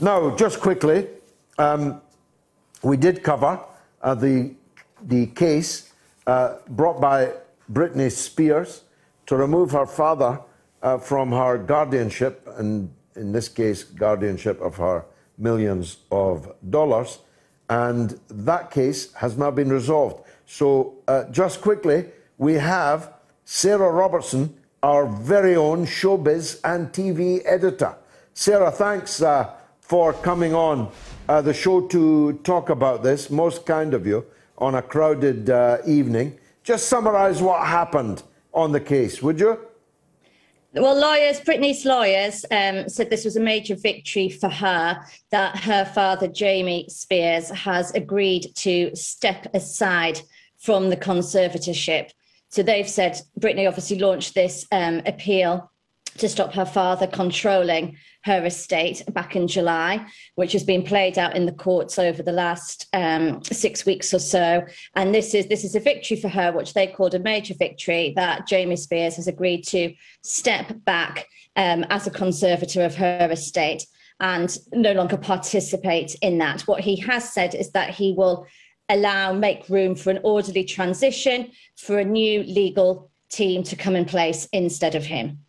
Now, just quickly, um, we did cover uh, the, the case uh, brought by Britney Spears to remove her father uh, from her guardianship, and in this case, guardianship of her millions of dollars. And that case has now been resolved. So, uh, just quickly, we have Sarah Robertson, our very own showbiz and TV editor. Sarah, thanks uh, for coming on uh, the show to talk about this. Most kind of you on a crowded uh, evening. Just summarize what happened on the case, would you? Well, lawyers, Britney's lawyers um, said this was a major victory for her that her father, Jamie Spears, has agreed to step aside from the conservatorship. So they've said Britney obviously launched this um, appeal to stop her father controlling her estate back in July, which has been played out in the courts over the last um, six weeks or so. And this is this is a victory for her, which they called a major victory that Jamie Spears has agreed to step back um, as a conservator of her estate and no longer participate in that. What he has said is that he will allow make room for an orderly transition for a new legal team to come in place instead of him.